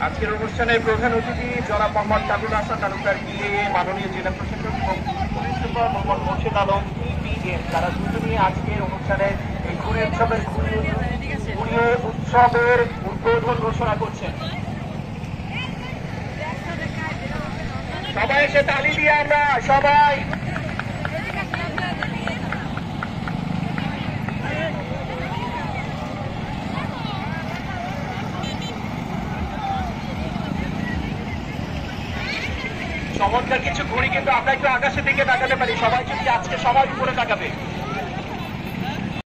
আজকের অনুষ্ঠানের প্রধান অতিথি জনাব মোহাম্মদ কাবুল হাসান তালুকদার বিএ, মাননীয় জেলা প্রশাসক এবং police super Mohammad Morshed Alam EPM তারা দুজনই আজকের অনুষ্ঠানে এই ঘুরে উৎসবের ঘুরিয়ে উৎসবের উদ্বোধন ঘোষণা করছেন। সবাই এসে তালি দিয়ে আমরা সবাই চমৎকার কিছু ঘুড়ি কিন্তু আমরা একটু আকাশের দিকে তাকাতে পারি। সবাই যদি আজকে সবাই উপরে তাকাবে।